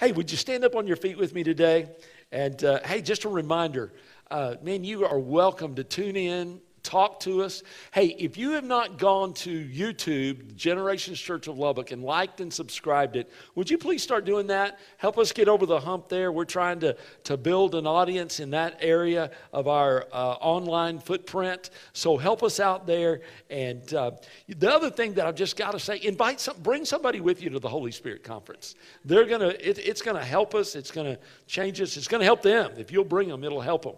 Hey, would you stand up on your feet with me today? And uh, hey, just a reminder uh, man, you are welcome to tune in talk to us. Hey, if you have not gone to YouTube, Generations Church of Lubbock, and liked and subscribed it, would you please start doing that? Help us get over the hump there. We're trying to, to build an audience in that area of our uh, online footprint. So help us out there. And uh, the other thing that I've just got to say, invite some, bring somebody with you to the Holy Spirit conference. They're gonna, it, it's gonna help us. It's gonna change us. It's gonna help them. If you'll bring them, it'll help them.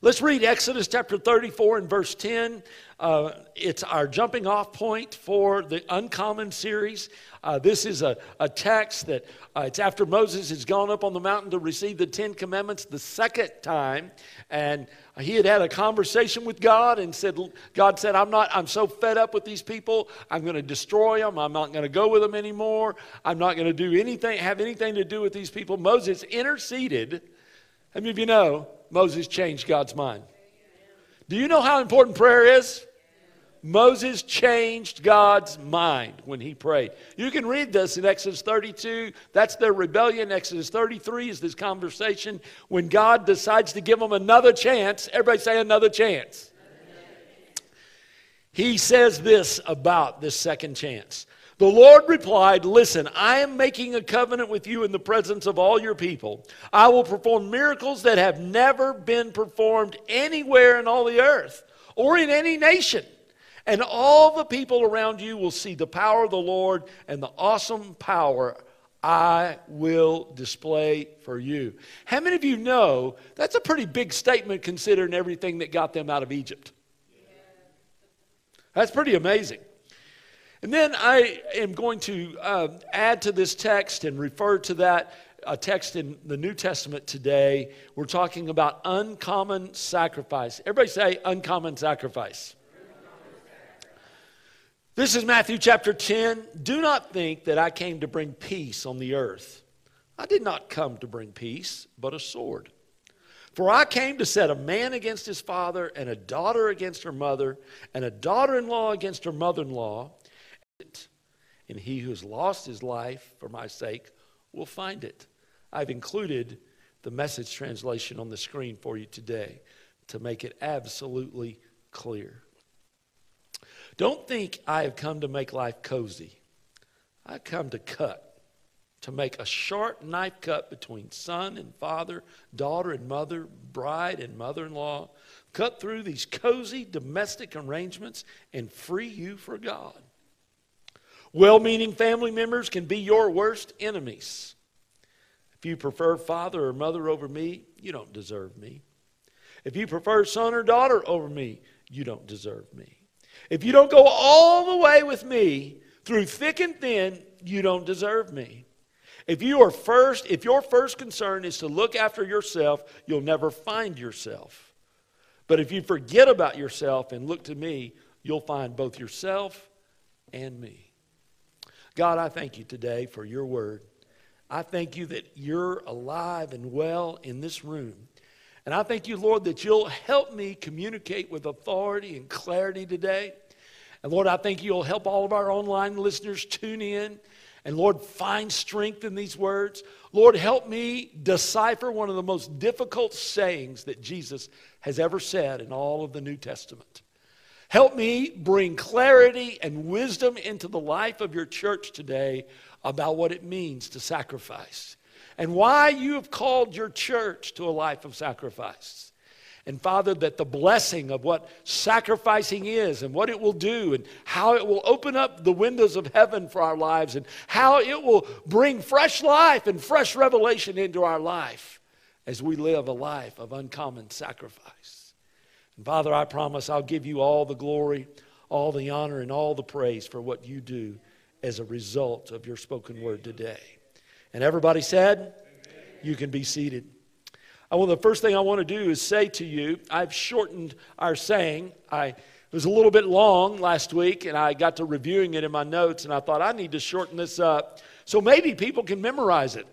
Let's read Exodus chapter 34 and verse 10. Uh, it's our jumping off point for the Uncommon series. Uh, this is a, a text that uh, it's after Moses has gone up on the mountain to receive the Ten Commandments the second time. And he had had a conversation with God and said, God said, I'm not, I'm so fed up with these people. I'm going to destroy them. I'm not going to go with them anymore. I'm not going to do anything, have anything to do with these people. Moses interceded. How many of you know Moses changed God's mind. Do you know how important prayer is? Moses changed God's mind when he prayed. You can read this in Exodus 32. That's their rebellion. Exodus 33 is this conversation when God decides to give them another chance. Everybody say another chance. He says this about this second chance. The Lord replied, Listen, I am making a covenant with you in the presence of all your people. I will perform miracles that have never been performed anywhere in all the earth or in any nation. And all the people around you will see the power of the Lord and the awesome power I will display for you. How many of you know that's a pretty big statement considering everything that got them out of Egypt? That's pretty amazing. And then I am going to uh, add to this text and refer to that a text in the New Testament today. We're talking about uncommon sacrifice. Everybody say uncommon sacrifice. This is Matthew chapter 10. Do not think that I came to bring peace on the earth. I did not come to bring peace, but a sword. For I came to set a man against his father, and a daughter against her mother, and a daughter in law against her mother in law and he who has lost his life for my sake will find it. I've included the message translation on the screen for you today to make it absolutely clear. Don't think I have come to make life cozy. I come to cut, to make a sharp knife cut between son and father, daughter and mother, bride and mother in law. Cut through these cozy domestic arrangements and free you for God. Well meaning family members can be your worst enemies. If you prefer father or mother over me, you don't deserve me. If you prefer son or daughter over me, you don't deserve me. If you don't go all the way with me through thick and thin, you don't deserve me. If you are first, if your first concern is to look after yourself, you'll never find yourself. But if you forget about yourself and look to me, you'll find both yourself and me. God, I thank you today for your word. I thank you that you're alive and well in this room. And I thank you, Lord, that you'll help me communicate with authority and clarity today. And Lord, I thank you'll help all of our online listeners tune in. And Lord, find strength in these words. Lord, help me decipher one of the most difficult sayings that Jesus has ever said in all of the New Testament. Help me bring clarity and wisdom into the life of your church today about what it means to sacrifice and why you have called your church to a life of sacrifice. And Father, that the blessing of what sacrificing is and what it will do and how it will open up the windows of heaven for our lives and how it will bring fresh life and fresh revelation into our life as we live a life of uncommon sacrifice. And Father, I promise I'll give you all the glory, all the honor, and all the praise for what you do as a result of your spoken word today. And everybody said, You can be seated. I well, the first thing I want to do is say to you, I've shortened our saying. I it was a little bit long last week, and I got to reviewing it in my notes, and I thought I need to shorten this up so maybe people can memorize it.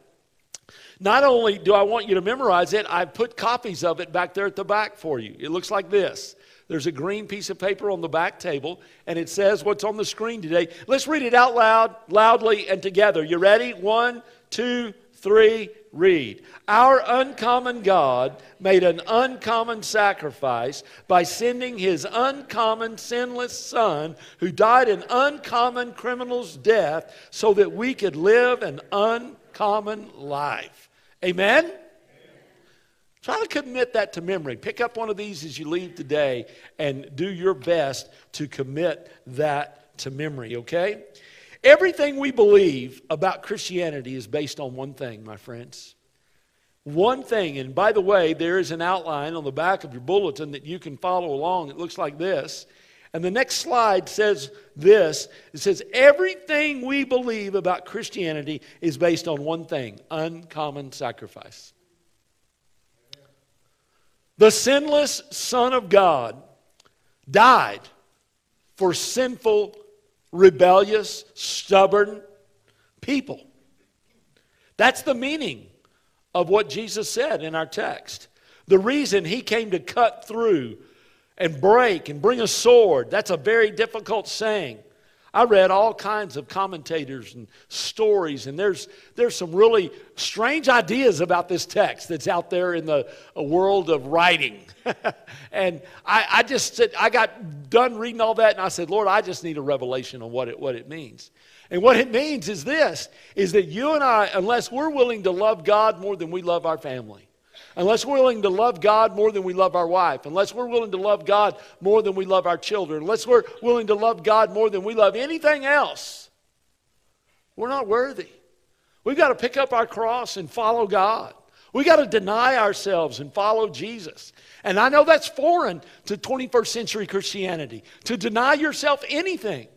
Not only do I want you to memorize it, I've put copies of it back there at the back for you. It looks like this. There's a green piece of paper on the back table, and it says what's on the screen today. Let's read it out loud, loudly, and together. You ready? One, two, three, read. Our uncommon God made an uncommon sacrifice by sending his uncommon sinless Son, who died an uncommon criminal's death, so that we could live an uncommon life. Amen? Try to commit that to memory. Pick up one of these as you leave today and do your best to commit that to memory, okay? Everything we believe about Christianity is based on one thing, my friends. One thing, and by the way, there is an outline on the back of your bulletin that you can follow along. It looks like this. And the next slide says this it says, Everything we believe about Christianity is based on one thing uncommon sacrifice. The sinless Son of God died for sinful, rebellious, stubborn people. That's the meaning of what Jesus said in our text. The reason he came to cut through and break and bring a sword, that's a very difficult saying. I read all kinds of commentators and stories, and there's, there's some really strange ideas about this text that's out there in the world of writing. and I, I just said, I got done reading all that, and I said, Lord, I just need a revelation on what it, what it means. And what it means is this is that you and I, unless we're willing to love God more than we love our family, unless we're willing to love God more than we love our wife, unless we're willing to love God more than we love our children, unless we're willing to love God more than we love anything else, we're not worthy. We've got to pick up our cross and follow God. We've got to deny ourselves and follow Jesus. And I know that's foreign to 21st century Christianity, to deny yourself anything.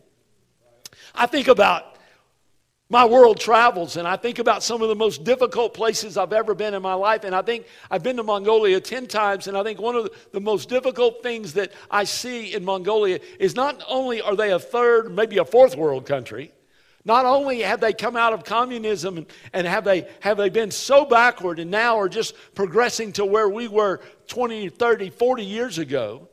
I think about my world travels and I think about some of the most difficult places I've ever been in my life. And I think I've been to Mongolia 10 times. And I think one of the most difficult things that I see in Mongolia is not only are they a third, maybe a fourth world country, not only have they come out of communism and, have, they, have they been so backward and now are just progressing to where we were 20, 30, 40 years ago,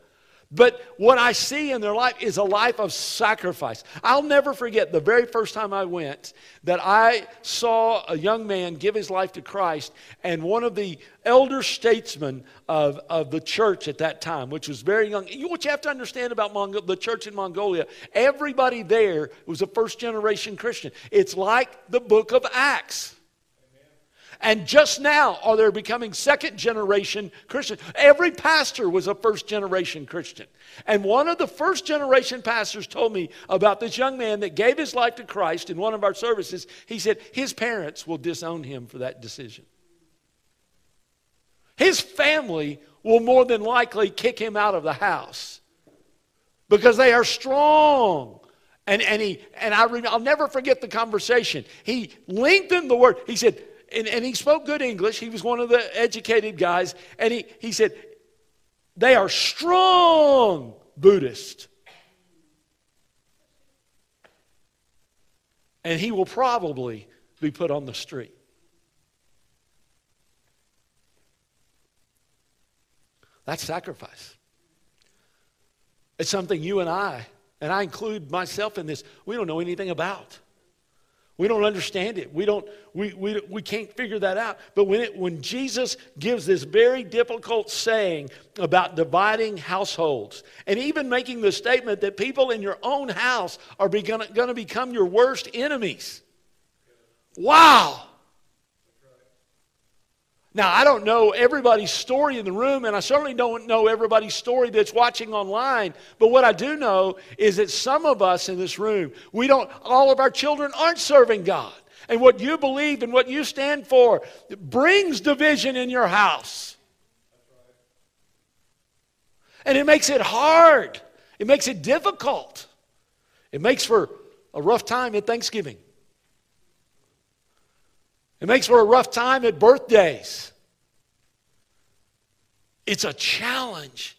but what I see in their life is a life of sacrifice. I'll never forget the very first time I went that I saw a young man give his life to Christ, and one of the elder statesmen of, of the church at that time, which was very young. You, What you have to understand about the church in Mongolia, everybody there was a first generation Christian. It's like the book of Acts. And just now are they becoming second generation Christians. Every pastor was a first generation Christian. And one of the first generation pastors told me about this young man that gave his life to Christ in one of our services. He said his parents will disown him for that decision. His family will more than likely kick him out of the house because they are strong. And, and, he, and I, I'll never forget the conversation. He lengthened the word. He said, and, and he spoke good English. He was one of the educated guys. And he, he said, They are strong Buddhists. And he will probably be put on the street. That's sacrifice. It's something you and I, and I include myself in this, we don't know anything about. We don't understand it. We, don't, we, we, we can't figure that out. But when, it, when Jesus gives this very difficult saying about dividing households, and even making the statement that people in your own house are going to become your worst enemies. Wow! Now, I don't know everybody's story in the room, and I certainly don't know everybody's story that's watching online. But what I do know is that some of us in this room, we don't, all of our children aren't serving God. And what you believe and what you stand for brings division in your house. And it makes it hard, it makes it difficult. It makes for a rough time at Thanksgiving. It makes for a rough time at birthdays. It's a challenge.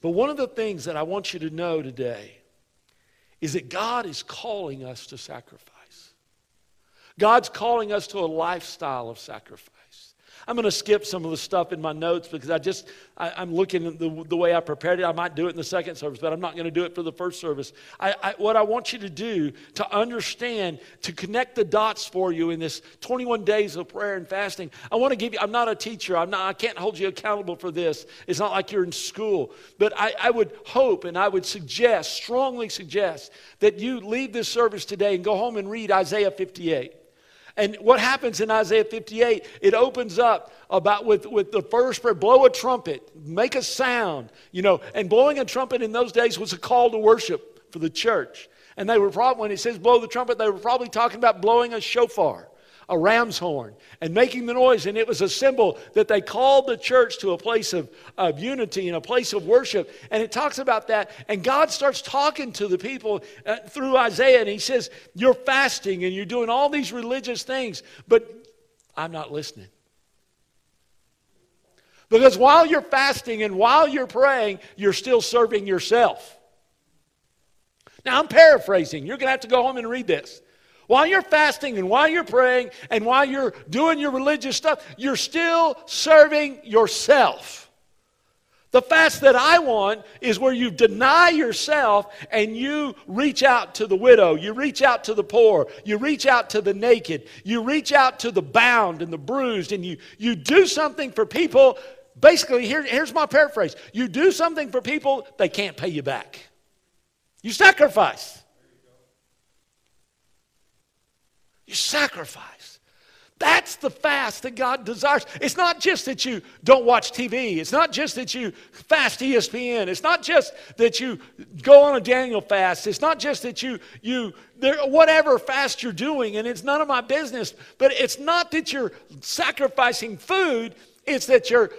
But one of the things that I want you to know today is that God is calling us to sacrifice. God's calling us to a lifestyle of sacrifice. I'm going to skip some of the stuff in my notes because I just, I, am looking at the, the way I prepared it. I might do it in the second service, but I'm not going to do it for the first service. I, I, what I want you to do to understand, to connect the dots for you in this 21 days of prayer and fasting, I want to give you, I'm not a teacher. I'm not, I can't hold you accountable for this. It's not like you're in school. But I, I would hope and I would suggest, strongly suggest, that you leave this service today and go home and read Isaiah 58. And what happens in Isaiah 58, it opens up about with, with the first prayer, blow a trumpet, make a sound, you know, and blowing a trumpet in those days was a call to worship for the church. And they were probably, when it says blow the trumpet, they were probably talking about blowing a shofar a ram's horn and making the noise. And it was a symbol that they called the church to a place of, of unity and a place of worship. And it talks about that. And God starts talking to the people uh, through Isaiah. And he says, You're fasting and you're doing all these religious things, but I'm not listening. Because while you're fasting and while you're praying, you're still serving yourself. Now, I'm paraphrasing. You're going to have to go home and read this. While you're fasting and while you're praying and while you're doing your religious stuff, you're still serving yourself. The fast that I want is where you deny yourself and you reach out to the widow, you reach out to the poor, you reach out to the naked, you reach out to the bound and the bruised, and you, you do something for people. Basically, here, here's my paraphrase you do something for people, they can't pay you back. You sacrifice. You sacrifice. That's the fast that God desires. It's not just that you don't watch TV. It's not just that you fast ESPN. It's not just that you go on a Daniel fast. It's not just that you you whatever fast you're doing, and it's none of my business. But it's not that you're sacrificing food. It's that you're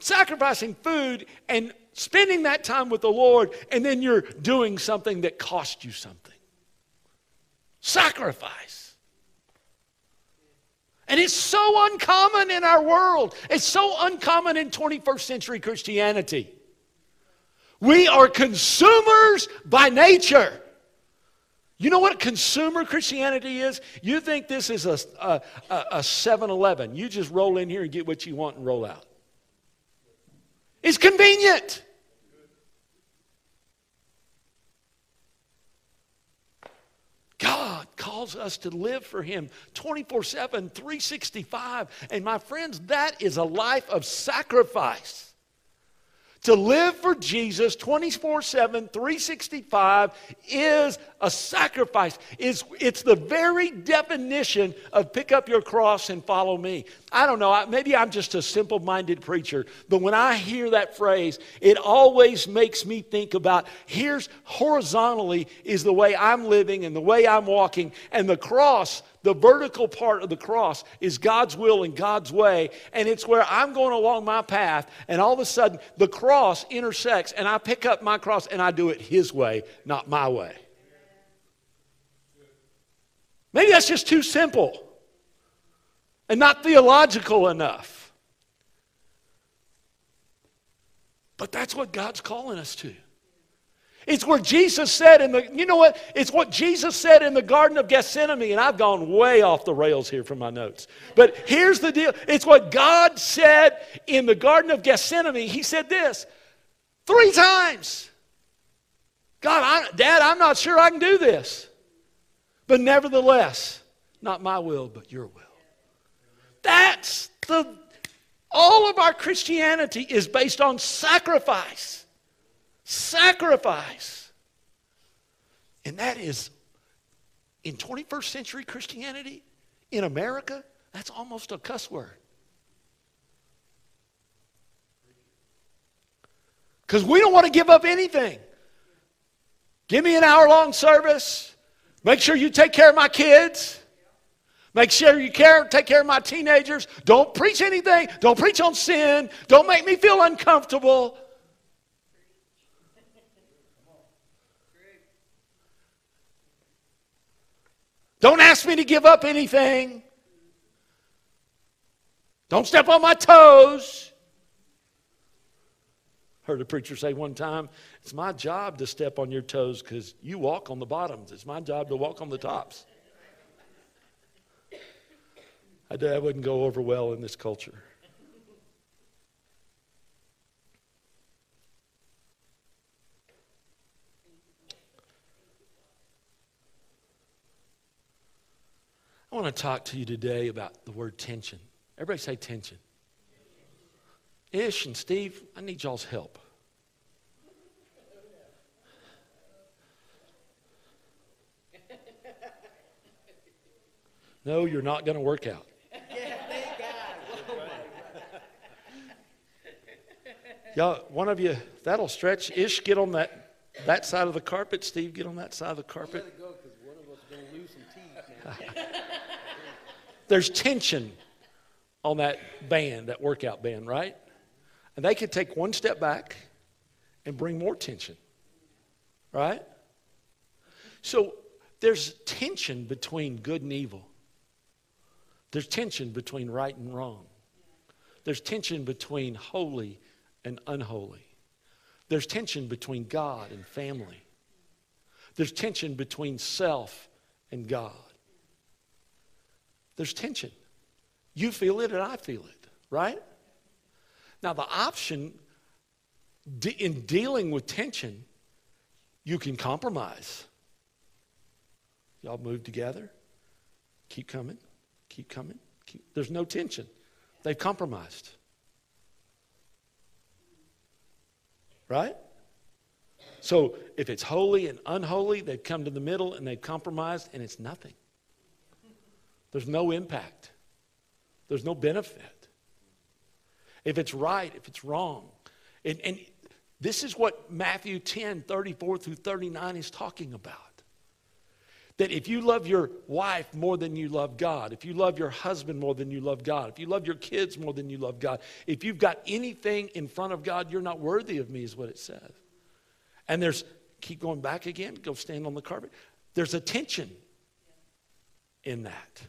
sacrificing food and spending that time with the Lord, and then you're doing something that cost you something. Sacrifice. And it's so uncommon in our world. It's so uncommon in 21st century Christianity. We are consumers by nature. You know what consumer Christianity is? You think this is a, a, a 7 Eleven. You just roll in here and get what you want and roll out. It's convenient. God calls us to live for Him 24 7, 365. And my friends, that is a life of sacrifice. To live for Jesus 24 7, 365 is a sacrifice. It's, it's the very definition of pick up your cross and follow me. I don't know, maybe I'm just a simple minded preacher, but when I hear that phrase, it always makes me think about here's horizontally is the way I'm living and the way I'm walking, and the cross the vertical part of the cross is God's will and God's way, and it's where I'm going along my path, and all of a sudden the cross intersects, and I pick up my cross and I do it His way, not my way. Maybe that's just too simple and not theological enough. But that's what God's calling us to. It's where Jesus said in the, you know what? It's what Jesus said in the Garden of Gethsemane, and I've gone way off the rails here from my notes. But here's the deal it's what God said in the Garden of Gethsemane. He said this three times God, I, Dad, I'm not sure I can do this. But nevertheless, not my will, but your will. That's the, all of our Christianity is based on sacrifice. Sacrifice. And that is, in 21st century Christianity, in America, that's almost a cuss word. Because we don't want to give up anything. Give me an hour long service. Make sure you take care of my kids. Make sure you care, take care of my teenagers. Don't preach anything. Don't preach on sin. Don't make me feel uncomfortable. Don't ask me to give up anything. Don't step on my toes. Heard a preacher say one time, it's my job to step on your toes because you walk on the bottoms. It's my job to walk on the tops. I, that wouldn't go over well in this culture. To talk to you today about the word tension. Everybody say tension. Ish and Steve, I need y'all's help. No, you're not going to work out. Y'all, one of you, that'll stretch. Ish, get on that, that side of the carpet. Steve, get on that side of the carpet. There's tension on that band, that workout band, right? And they could take one step back and bring more tension, right? So there's tension between good and evil. There's tension between right and wrong. There's tension between holy and unholy. There's tension between God and family. There's tension between self and God. There's tension. You feel it and I feel it, right? Now, the option in dealing with tension, you can compromise. Y'all move together, keep coming, keep coming. Keep, there's no tension. They've compromised. Right? So if it's holy and unholy, they've come to the middle and they've compromised, and it's nothing. There's no impact, there's no benefit. If it's right, if it's wrong. And, and this is what Matthew 10 34 through 39 is talking about. That if you love your wife more than you love God, if you love your husband more than you love God, if you love your kids more than you love God, if you've got anything in front of God, you're not worthy of me, is what it says. And there's, keep going back again, go stand on the carpet. There's a tension in that.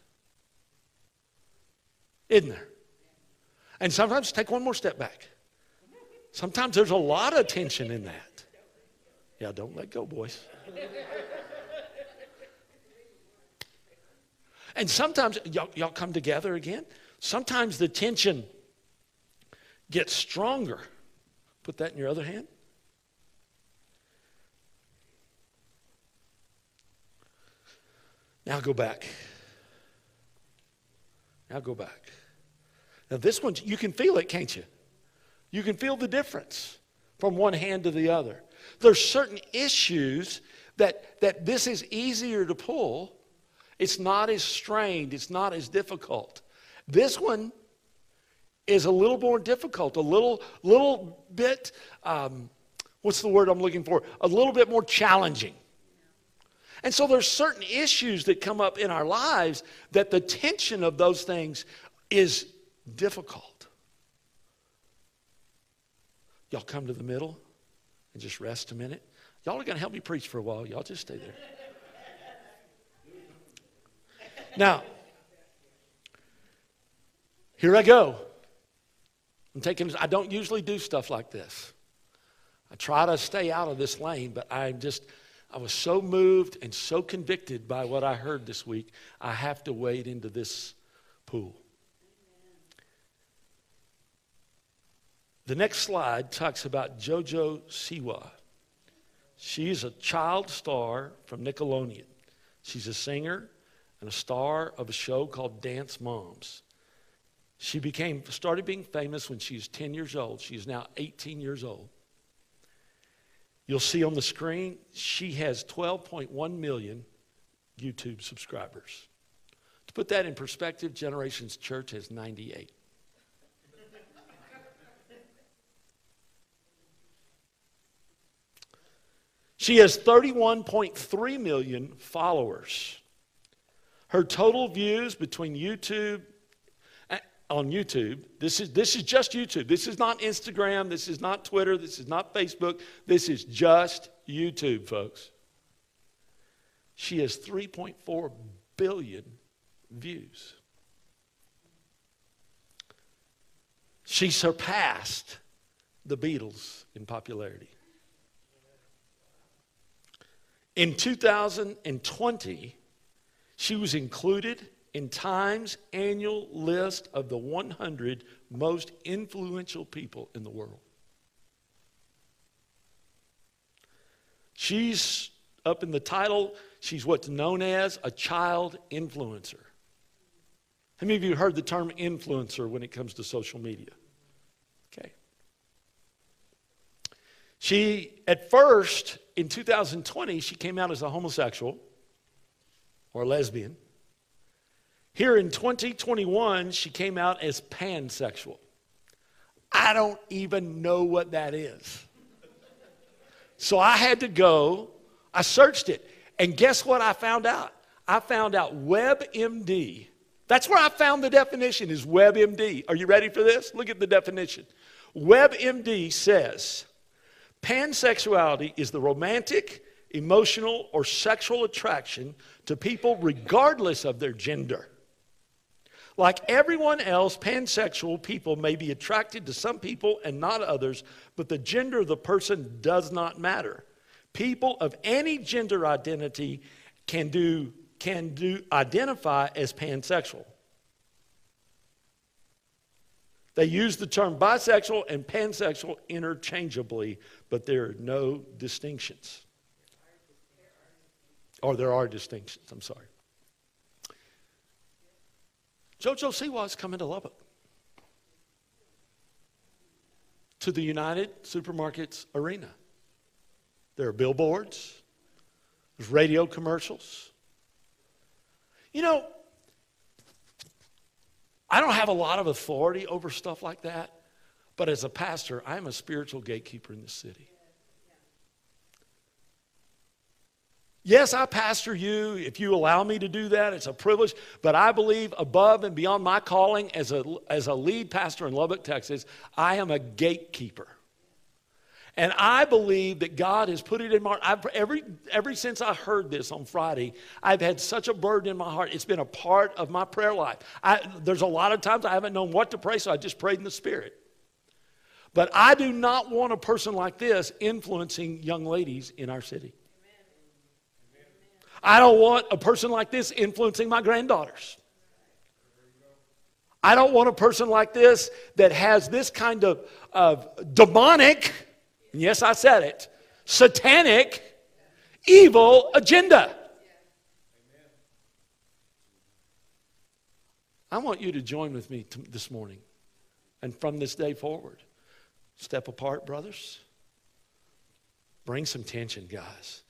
Isn't there? And sometimes take one more step back. Sometimes there's a lot of tension in that. Yeah, don't let go, boys. And sometimes, y'all, y'all come together again. Sometimes the tension gets stronger. Put that in your other hand. Now go back. Now go back. Now, this one, you can feel it, can't you? You can feel the difference from one hand to the other. There's certain issues that, that this is easier to pull. It's not as strained, it's not as difficult. This one is a little more difficult, a little, little bit, um, what's the word I'm looking for? A little bit more challenging. And so there's certain issues that come up in our lives that the tension of those things is difficult. Y'all come to the middle and just rest a minute. Y'all are going to help me preach for a while. Y'all just stay there. Now, here I go. I'm taking, I don't usually do stuff like this. I try to stay out of this lane, but I just, I was so moved and so convicted by what I heard this week, I have to wade into this pool. The next slide talks about JoJo Siwa. She's a child star from Nickelodeon. She's a singer and a star of a show called Dance Moms. She became started being famous when she was 10 years old. She is now 18 years old. You'll see on the screen, she has 12.1 million YouTube subscribers. To put that in perspective, Generations Church has 98. She has 31.3 million followers. Her total views between YouTube uh, on YouTube, this is, this is just YouTube. This is not Instagram. This is not Twitter. This is not Facebook. This is just YouTube, folks. She has 3.4 billion views. She surpassed the Beatles in popularity. In 2020, she was included in Time's annual list of the 100 most influential people in the world. She's up in the title, she's what's known as a child influencer. How many of you heard the term influencer when it comes to social media? She, at first, in 2020, she came out as a homosexual or lesbian. Here in 2021, she came out as pansexual. I don't even know what that is. So I had to go, I searched it, and guess what I found out? I found out WebMD. That's where I found the definition is WebMD. Are you ready for this? Look at the definition. WebMD says pansexuality is the romantic, emotional, or sexual attraction to people regardless of their gender. Like everyone else, pansexual people may be attracted to some people and not others, but the gender of the person does not matter. People of any gender identity can do can do identify as pansexual. They use the term bisexual and pansexual interchangeably, but there are no distinctions. Or there are distinctions, I'm sorry. JoJo Siwa is coming to Lubbock. To the United Supermarkets Arena. There are billboards, there's radio commercials. You know, I don't have a lot of authority over stuff like that, but as a pastor, I'm a spiritual gatekeeper in the city. Yes, I pastor you. If you allow me to do that, it's a privilege. But I believe above and beyond my calling as a, as a lead pastor in Lubbock, Texas, I am a gatekeeper. And I believe that God has put it in my heart. Every, every since I heard this on Friday, I've had such a burden in my heart. It's been a part of my prayer life. I, there's a lot of times I haven't known what to pray, so I just prayed in the Spirit. But I do not want a person like this influencing young ladies in our city. I don't want a person like this influencing my granddaughters. I don't want a person like this that has this kind of, of demonic, yes, I said it, satanic, evil agenda. I want you to join with me t- this morning and from this day forward. Step apart, brothers. Bring some tension, guys.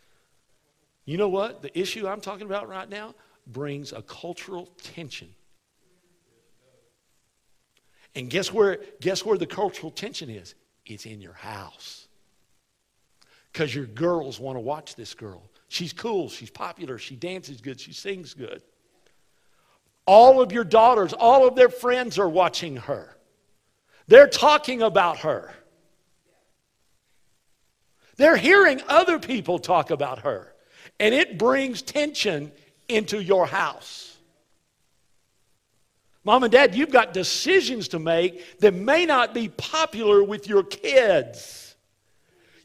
You know what? The issue I'm talking about right now brings a cultural tension. And guess where, guess where the cultural tension is? It's in your house. Because your girls want to watch this girl. She's cool, she's popular, she dances good, she sings good. All of your daughters, all of their friends are watching her. They're talking about her. They're hearing other people talk about her and it brings tension into your house. Mom and dad, you've got decisions to make that may not be popular with your kids.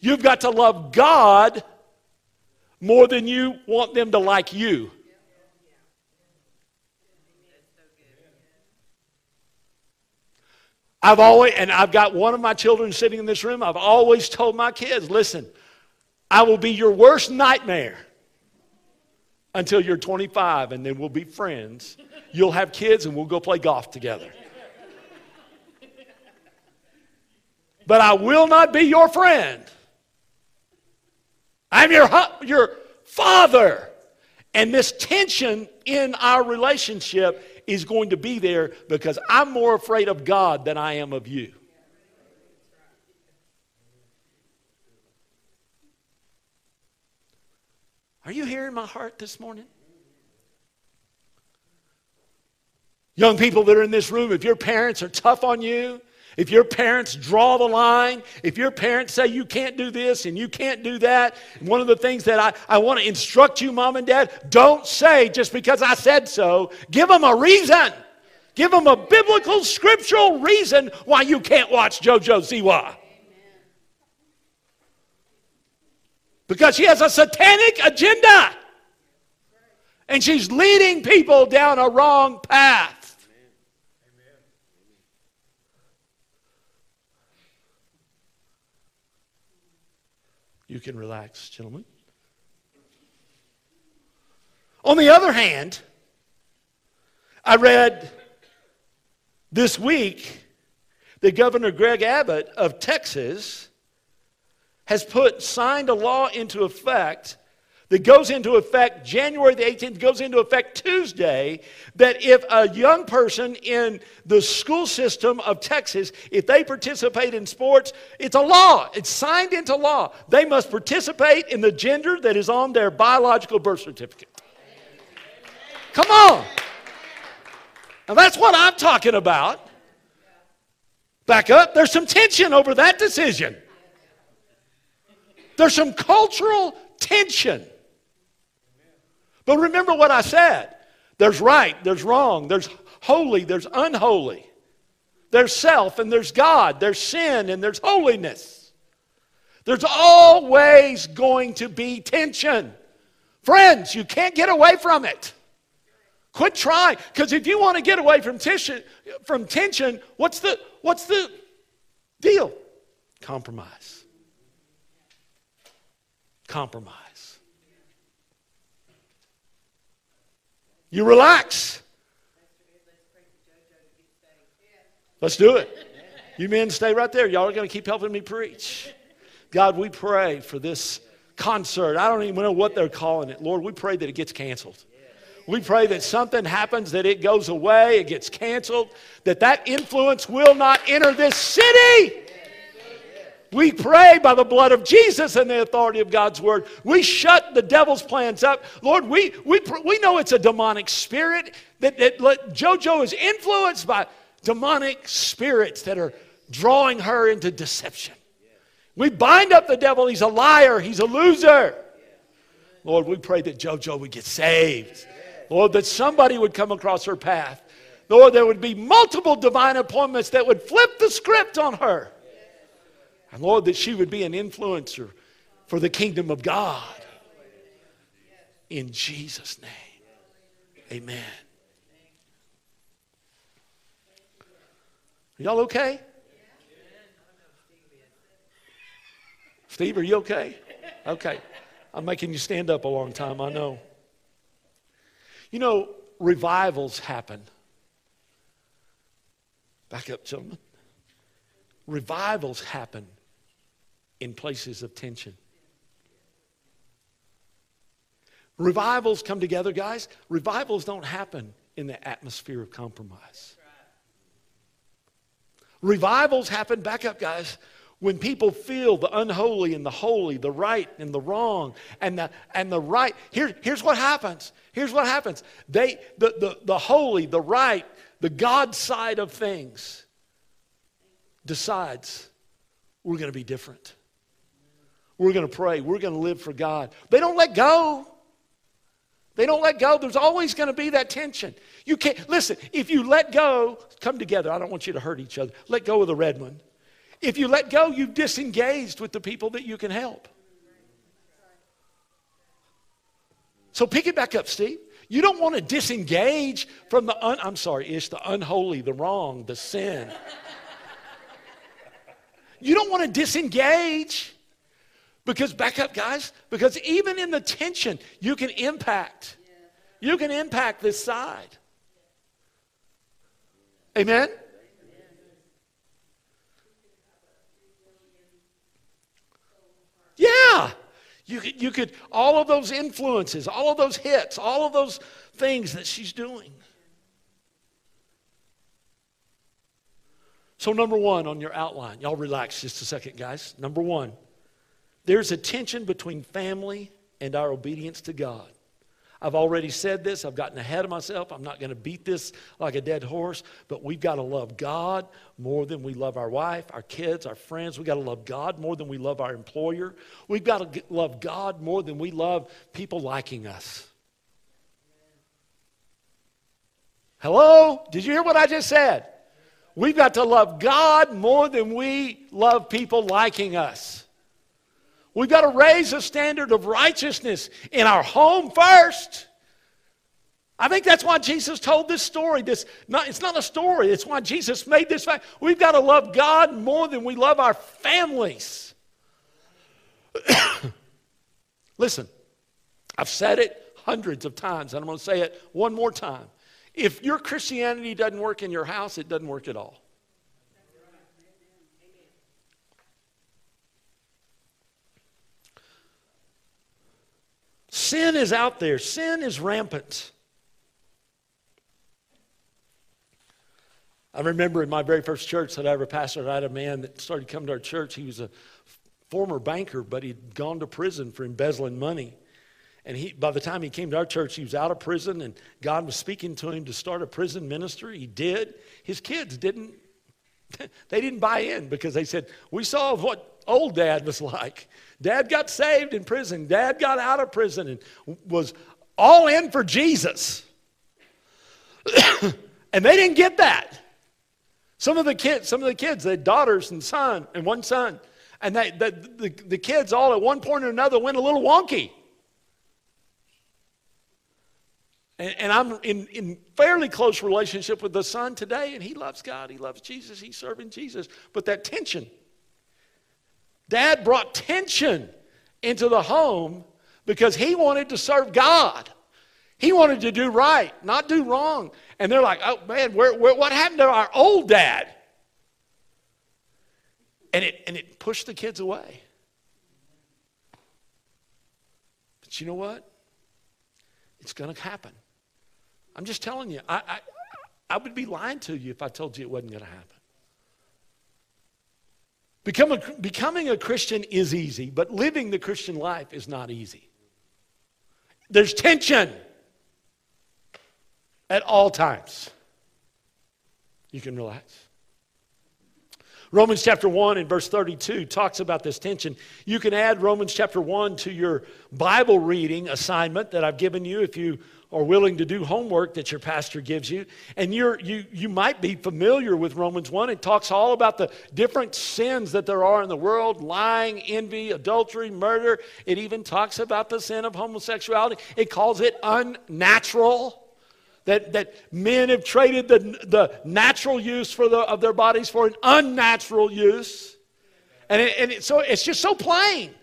You've got to love God more than you want them to like you. I've always, and I've got one of my children sitting in this room, I've always told my kids, listen, I will be your worst nightmare until you're 25, and then we'll be friends. You'll have kids, and we'll go play golf together. But I will not be your friend. I'm your, your father. And this tension in our relationship is going to be there because I'm more afraid of God than I am of you. Are you hearing my heart this morning? Young people that are in this room, if your parents are tough on you, if your parents draw the line, if your parents say you can't do this and you can't do that, one of the things that I, I want to instruct you, mom and dad, don't say just because I said so. Give them a reason. Give them a biblical, scriptural reason why you can't watch JoJo Siwa. because she has a satanic agenda. And she's leading people down a wrong path. You can relax, gentlemen. On the other hand, I read This week, that Governor Greg Abbott of Texas has put signed a law into effect that goes into effect January the 18th, goes into effect Tuesday, that if a young person in the school system of Texas, if they participate in sports, it's a law. It's signed into law. They must participate in the gender that is on their biological birth certificate. Come on. Now that's what I'm talking about. Back up. There's some tension over that decision. There's some cultural tension. But remember what I said there's right, there's wrong, there's holy, there's unholy. There's self and there's God, there's sin and there's holiness. There's always going to be tension. Friends, you can't get away from it. Quit trying. Because if you want to get away from tension, from tension, what's the what's the deal? Compromise. Compromise. You relax. Let's do it. You men stay right there. Y'all are going to keep helping me preach. God, we pray for this concert. I don't even know what they're calling it. Lord, we pray that it gets canceled. We pray that something happens, that it goes away, it gets canceled, that that influence will not enter this city. We pray by the blood of Jesus and the authority of God's word. We shut the devil's plans up. Lord, we, we, we know it's a demonic spirit that, that JoJo is influenced by demonic spirits that are drawing her into deception. We bind up the devil. He's a liar. He's a loser. Lord, we pray that JoJo would get saved. Lord, that somebody would come across her path. Lord, there would be multiple divine appointments that would flip the script on her. And Lord, that she would be an influencer for the kingdom of God. In Jesus' name. Amen. Are y'all okay? Steve, are you okay? Okay. I'm making you stand up a long time, I know. You know, revivals happen. Back up, gentlemen. Revivals happen in places of tension. Revivals come together, guys. Revivals don't happen in the atmosphere of compromise. Revivals happen, back up, guys, when people feel the unholy and the holy, the right and the wrong, and the, and the right. Here, here's what happens. Here's what happens. They, the, the, the holy, the right, the God side of things decides we're going to be different. We're going to pray. We're going to live for God. They don't let go. They don't let go. There's always going to be that tension. You can't, listen, if you let go, come together. I don't want you to hurt each other. Let go of the red one. If you let go, you've disengaged with the people that you can help. So pick it back up, Steve. You don't want to disengage from the, un, I'm sorry, it's the unholy, the wrong, the sin. You don't want to disengage. Because, back up, guys, because even in the tension, you can impact. You can impact this side. Amen? Yeah. You could, you could, all of those influences, all of those hits, all of those things that she's doing. So, number one on your outline, y'all relax just a second, guys. Number one, there's a tension between family and our obedience to God. I've already said this. I've gotten ahead of myself. I'm not going to beat this like a dead horse, but we've got to love God more than we love our wife, our kids, our friends. We've got to love God more than we love our employer. We've got to love God more than we love people liking us. Hello? Did you hear what I just said? We've got to love God more than we love people liking us. We've got to raise the standard of righteousness in our home first. I think that's why Jesus told this story. This not, it's not a story. It's why Jesus made this fact. We've got to love God more than we love our families. Listen, I've said it hundreds of times, and I'm going to say it one more time. If your Christianity doesn't work in your house, it doesn't work at all. Sin is out there, sin is rampant. I remember in my very first church that I ever pastored, I had a man that started coming to our church. He was a former banker, but he'd gone to prison for embezzling money. And he, by the time he came to our church, he was out of prison, and God was speaking to him to start a prison ministry. He did. His kids didn't, they didn't buy in because they said, We saw what old dad was like. Dad got saved in prison, dad got out of prison and was all in for Jesus. and they didn't get that. Some of the kids, some of the kids, they had daughters and son and one son. And they, the, the, the kids all at one point or another went a little wonky. And, and I'm in, in fairly close relationship with the son today, and he loves God, he loves Jesus, he's serving Jesus. But that tension, dad brought tension into the home because he wanted to serve God. He wanted to do right, not do wrong. And they're like, oh man, where, where, what happened to our old dad? And it, and it pushed the kids away. But you know what? It's going to happen. I'm just telling you, I, I, I would be lying to you if I told you it wasn't going to happen. Become a, becoming a Christian is easy, but living the Christian life is not easy. There's tension at all times. You can relax. Romans chapter 1 and verse 32 talks about this tension. You can add Romans chapter 1 to your Bible reading assignment that I've given you if you are willing to do homework that your pastor gives you. And you're, you, you might be familiar with Romans 1. It talks all about the different sins that there are in the world lying, envy, adultery, murder. It even talks about the sin of homosexuality. It calls it unnatural that, that men have traded the, the natural use for the, of their bodies for an unnatural use. And, it, and it, so it's just so plain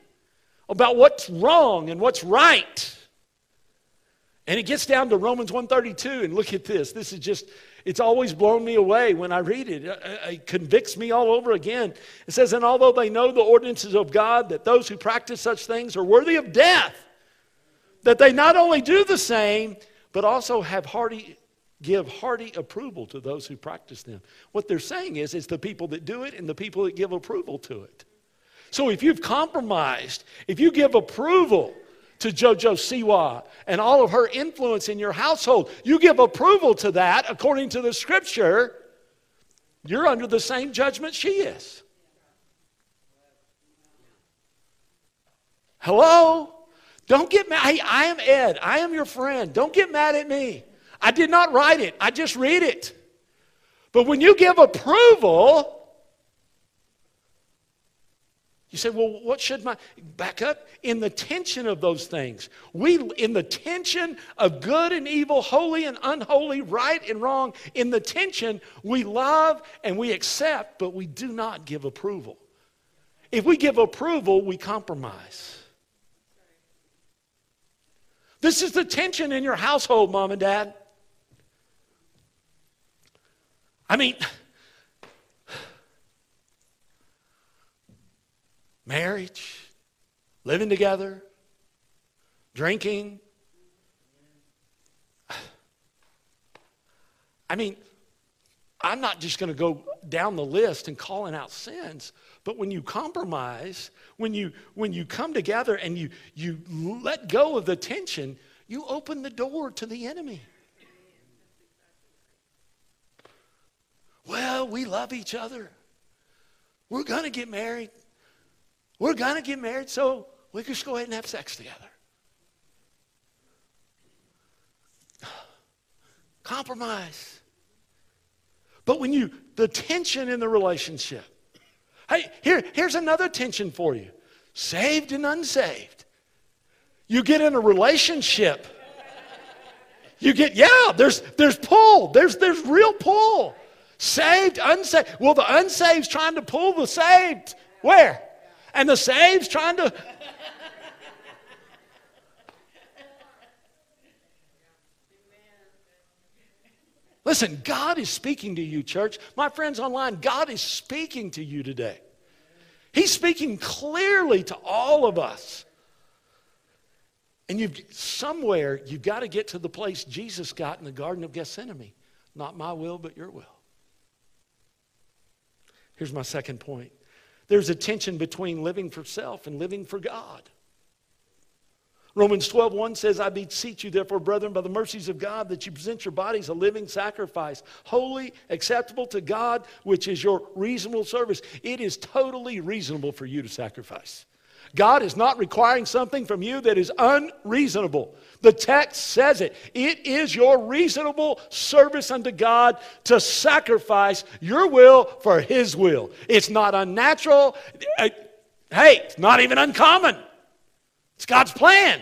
about what's wrong and what's right. And it gets down to Romans 132, and look at this. This is just, it's always blown me away when I read it. It, it convicts me all over again. It says, And although they know the ordinances of God, that those who practice such things are worthy of death, that they not only do the same, but also have hearty give hearty approval to those who practice them. What they're saying is it's the people that do it and the people that give approval to it. So if you've compromised, if you give approval to JoJo Siwa and all of her influence in your household, you give approval to that according to the scripture, you're under the same judgment she is. Hello? Don't get mad. Hey, I am Ed. I am your friend. Don't get mad at me. I did not write it, I just read it. But when you give approval, you say, well, what should my back up? In the tension of those things. We in the tension of good and evil, holy and unholy, right and wrong, in the tension, we love and we accept, but we do not give approval. If we give approval, we compromise. This is the tension in your household, mom and dad. I mean, marriage, living together, drinking. I mean, I'm not just going to go down the list and calling out sins, but when you compromise, when you when you come together and you you let go of the tension, you open the door to the enemy. Well, we love each other. We're going to get married. We're going to get married, so we just go ahead and have sex together. Compromise. But when you, the tension in the relationship, Hey, here, here's another tension for you saved and unsaved. You get in a relationship. You get, yeah, there's, there's pull. There's, there's real pull. Saved, unsaved. Well, the unsaved's trying to pull the saved. Where? And the saved's trying to. Listen, God is speaking to you, church. My friends online, God is speaking to you today. He's speaking clearly to all of us. And you've somewhere you've got to get to the place Jesus got in the Garden of Gethsemane. Not my will, but your will. Here's my second point. There's a tension between living for self and living for God. Romans 12, 1 says, I beseech you, therefore, brethren, by the mercies of God, that you present your bodies a living sacrifice, holy, acceptable to God, which is your reasonable service. It is totally reasonable for you to sacrifice. God is not requiring something from you that is unreasonable. The text says it. It is your reasonable service unto God to sacrifice your will for His will. It's not unnatural. Uh, hey, it's not even uncommon. It's God's plan.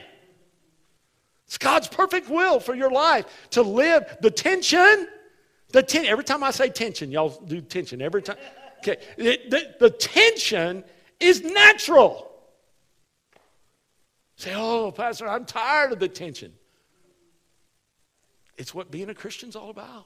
It's God's perfect will for your life to live the tension. The ten, every time I say tension, y'all do tension every time. Okay, the, the, the tension is natural. Say, oh, Pastor, I'm tired of the tension. It's what being a Christian's all about.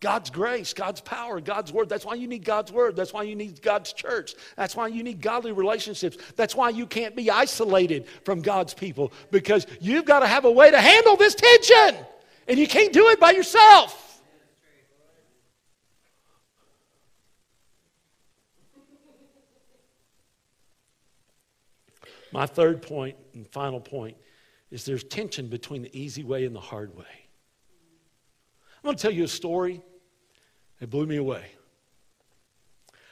God's grace, God's power, God's word. That's why you need God's word. That's why you need God's church. That's why you need godly relationships. That's why you can't be isolated from God's people because you've got to have a way to handle this tension. And you can't do it by yourself. My third point and final point is there's tension between the easy way and the hard way. I'm going to tell you a story. It blew me away.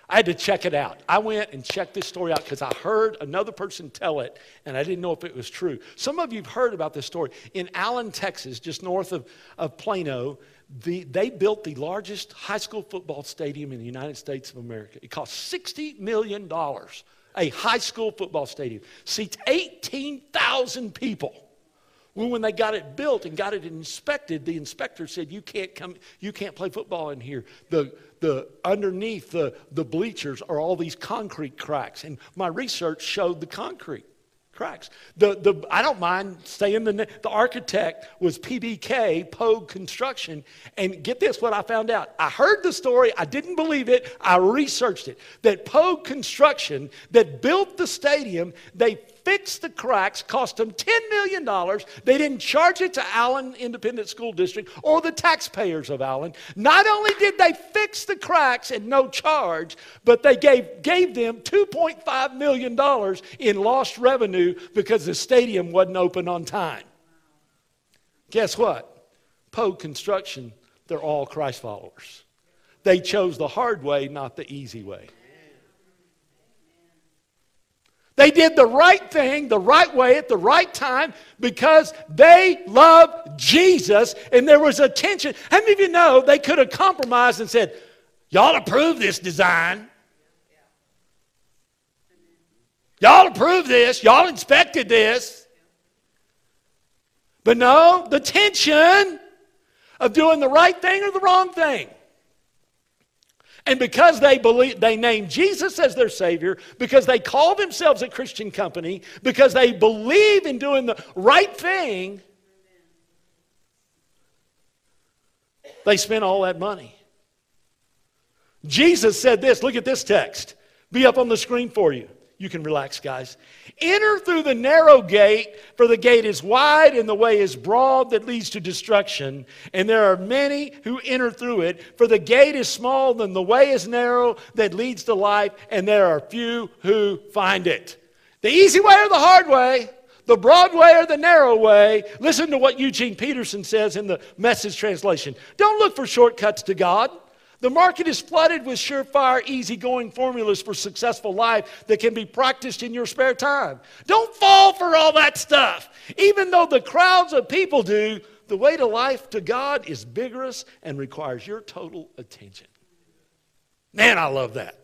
I had to check it out. I went and checked this story out because I heard another person tell it and I didn't know if it was true. Some of you have heard about this story. In Allen, Texas, just north of, of Plano, the, they built the largest high school football stadium in the United States of America. It cost $60 million a high school football stadium, seats 18,000 people. Well, when they got it built and got it inspected, the inspector said, "You can't come. You can't play football in here. The the underneath the the bleachers are all these concrete cracks." And my research showed the concrete cracks. The, the, I don't mind saying the, the architect was PBK, Pogue Construction. And get this, what I found out. I heard the story, I didn't believe it, I researched it. That Pogue Construction that built the stadium, they fix the cracks, cost them $10 million. They didn't charge it to Allen Independent School District or the taxpayers of Allen. Not only did they fix the cracks at no charge, but they gave, gave them $2.5 million in lost revenue because the stadium wasn't open on time. Guess what? Pogue Construction, they're all Christ followers. They chose the hard way, not the easy way. They did the right thing the right way at the right time because they loved Jesus and there was a tension. How many of you know they could have compromised and said, Y'all approve this design? Y'all approve this. Y'all inspected this. But no, the tension of doing the right thing or the wrong thing. And because they believe they name Jesus as their savior, because they call themselves a Christian company, because they believe in doing the right thing, they spent all that money. Jesus said this, look at this text. Be up on the screen for you. You can relax, guys. Enter through the narrow gate, for the gate is wide and the way is broad that leads to destruction. And there are many who enter through it. For the gate is small and the way is narrow that leads to life, and there are few who find it. The easy way or the hard way? The broad way or the narrow way? Listen to what Eugene Peterson says in the message translation. Don't look for shortcuts to God. The market is flooded with surefire, easygoing formulas for successful life that can be practiced in your spare time. Don't fall for all that stuff. Even though the crowds of people do, the way to life to God is vigorous and requires your total attention. Man, I love that.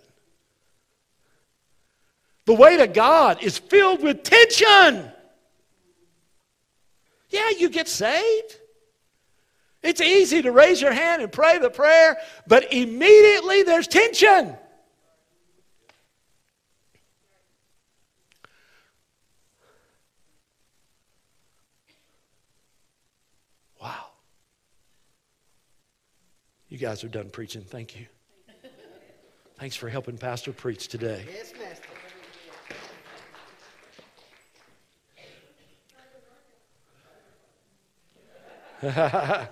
The way to God is filled with tension. Yeah, you get saved. It's easy to raise your hand and pray the prayer, but immediately there's tension. Wow. You guys are done preaching. Thank you. Thanks for helping Pastor preach today. Yes, Master. yeah,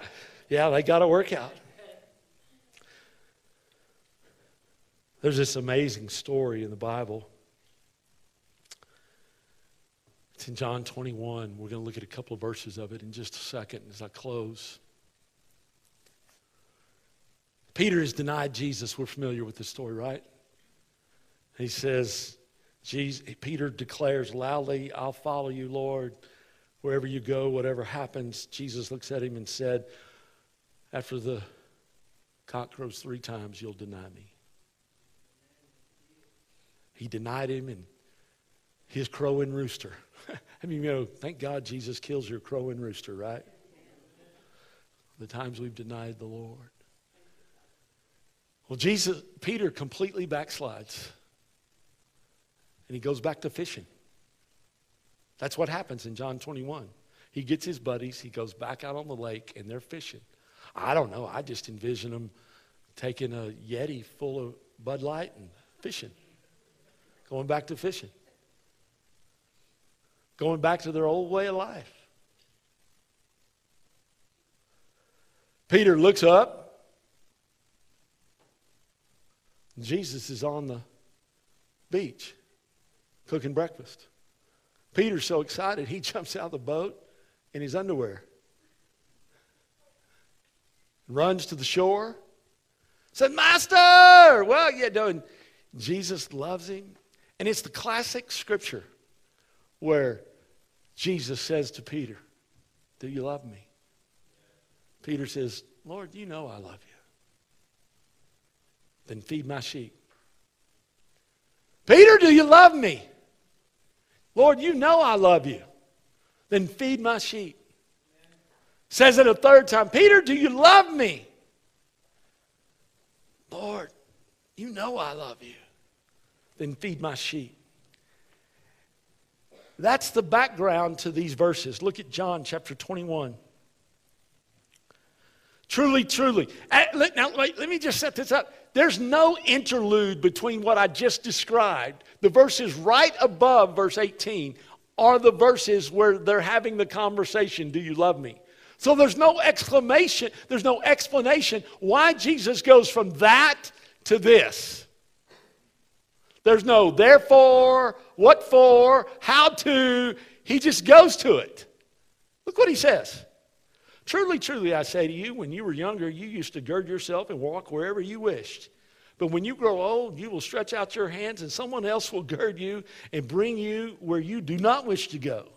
they got to work out. There's this amazing story in the Bible. It's in John 21. We're going to look at a couple of verses of it in just a second as I close. Peter has denied Jesus. We're familiar with this story, right? He says, Jesus, Peter declares loudly, I'll follow you, Lord. Wherever you go, whatever happens, Jesus looks at him and said, After the cock crows three times, you'll deny me. He denied him and his crowing rooster. I mean, you know, thank God Jesus kills your crowing rooster, right? The times we've denied the Lord. Well, Jesus, Peter completely backslides. And he goes back to fishing. That's what happens in John 21. He gets his buddies, he goes back out on the lake, and they're fishing. I don't know, I just envision them taking a Yeti full of Bud Light and fishing, going back to fishing, going back to their old way of life. Peter looks up. Jesus is on the beach cooking breakfast. Peter's so excited, he jumps out of the boat in his underwear, runs to the shore, said, Master! Well, yeah, no, Jesus loves him. And it's the classic scripture where Jesus says to Peter, Do you love me? Peter says, Lord, you know I love you. Then feed my sheep. Peter, do you love me? Lord, you know I love you. Then feed my sheep. Says it a third time Peter, do you love me? Lord, you know I love you. Then feed my sheep. That's the background to these verses. Look at John chapter 21. Truly, truly. Now, wait, let me just set this up. There's no interlude between what I just described. The verses right above verse 18 are the verses where they're having the conversation, Do you love me? So there's no exclamation, there's no explanation why Jesus goes from that to this. There's no therefore, what for, how to. He just goes to it. Look what he says. Truly, truly, I say to you, when you were younger, you used to gird yourself and walk wherever you wished. But when you grow old, you will stretch out your hands, and someone else will gird you and bring you where you do not wish to go.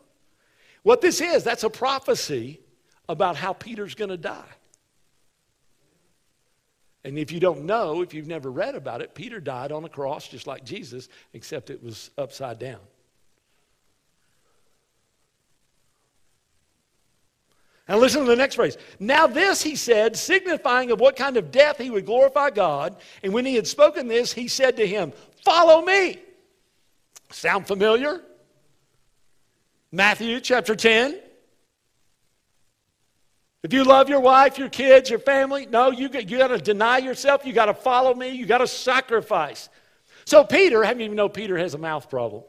What this is, that's a prophecy about how Peter's going to die. And if you don't know, if you've never read about it, Peter died on a cross just like Jesus, except it was upside down. And listen to the next phrase. Now, this he said, signifying of what kind of death he would glorify God. And when he had spoken this, he said to him, Follow me. Sound familiar? Matthew chapter 10. If you love your wife, your kids, your family, no, you, you got to deny yourself. You got to follow me. You got to sacrifice. So, Peter, many of you know Peter has a mouth problem?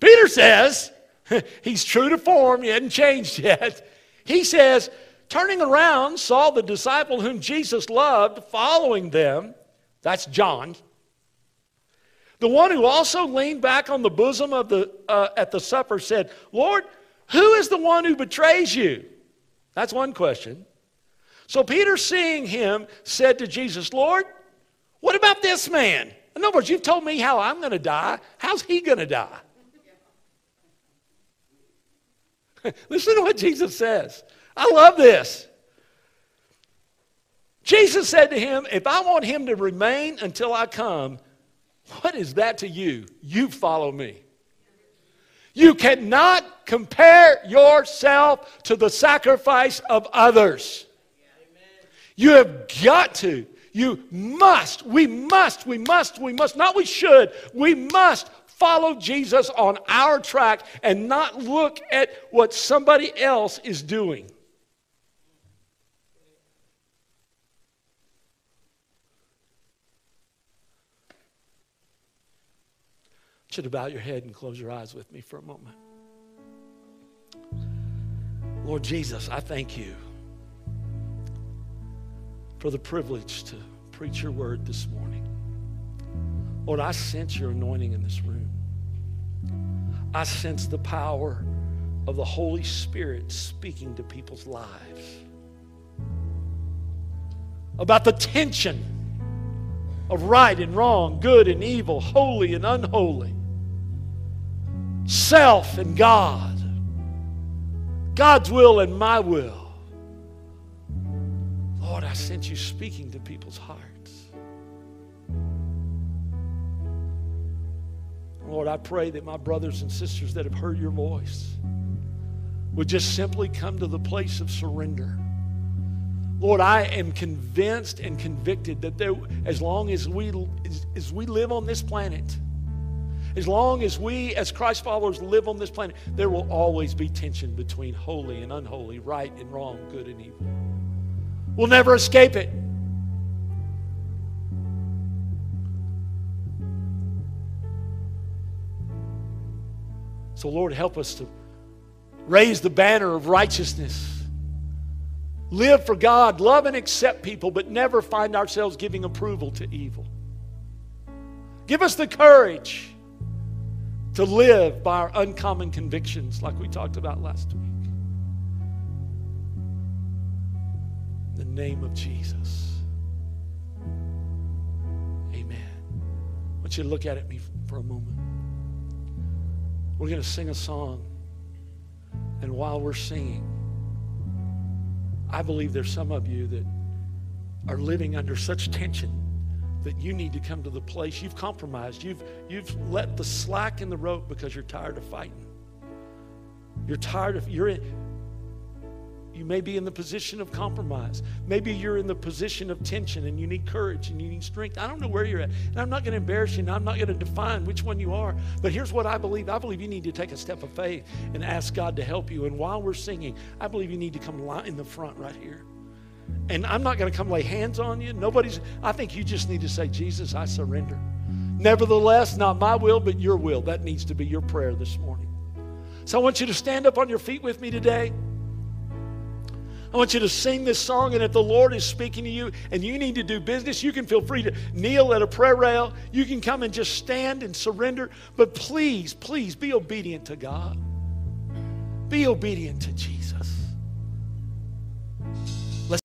Peter says, He's true to form, he hadn't changed yet. He says, turning around, saw the disciple whom Jesus loved following them. That's John. The one who also leaned back on the bosom of the, uh, at the supper said, Lord, who is the one who betrays you? That's one question. So Peter, seeing him, said to Jesus, Lord, what about this man? In other words, you've told me how I'm going to die. How's he going to die? Listen to what Jesus says. I love this. Jesus said to him, If I want him to remain until I come, what is that to you? You follow me. You cannot compare yourself to the sacrifice of others. You have got to. You must. We must. We must. We must. Not we should. We must follow Jesus on our track and not look at what somebody else is doing. Should bow your head and close your eyes with me for a moment. Lord Jesus, I thank you for the privilege to preach your word this morning. Lord, I sense your anointing in this room. I sense the power of the Holy Spirit speaking to people's lives about the tension of right and wrong, good and evil, holy and unholy, self and God, God's will and my will. Lord, I sense you speaking to people's hearts. Lord, I pray that my brothers and sisters that have heard your voice would just simply come to the place of surrender. Lord, I am convinced and convicted that there, as long as we, as, as we live on this planet, as long as we, as Christ followers, live on this planet, there will always be tension between holy and unholy, right and wrong, good and evil. We'll never escape it. So, Lord, help us to raise the banner of righteousness. Live for God, love and accept people, but never find ourselves giving approval to evil. Give us the courage to live by our uncommon convictions, like we talked about last week. In the name of Jesus. Amen. I want you to look at me for a moment. We're going to sing a song. And while we're singing, I believe there's some of you that are living under such tension that you need to come to the place you've compromised. You've, you've let the slack in the rope because you're tired of fighting. You're tired of, you're in, you may be in the position of compromise. Maybe you're in the position of tension and you need courage and you need strength. I don't know where you're at. And I'm not going to embarrass you and I'm not going to define which one you are. But here's what I believe I believe you need to take a step of faith and ask God to help you. And while we're singing, I believe you need to come in the front right here. And I'm not going to come lay hands on you. Nobody's, I think you just need to say, Jesus, I surrender. Nevertheless, not my will, but your will. That needs to be your prayer this morning. So I want you to stand up on your feet with me today. I want you to sing this song, and if the Lord is speaking to you and you need to do business, you can feel free to kneel at a prayer rail. You can come and just stand and surrender. But please, please be obedient to God. Be obedient to Jesus.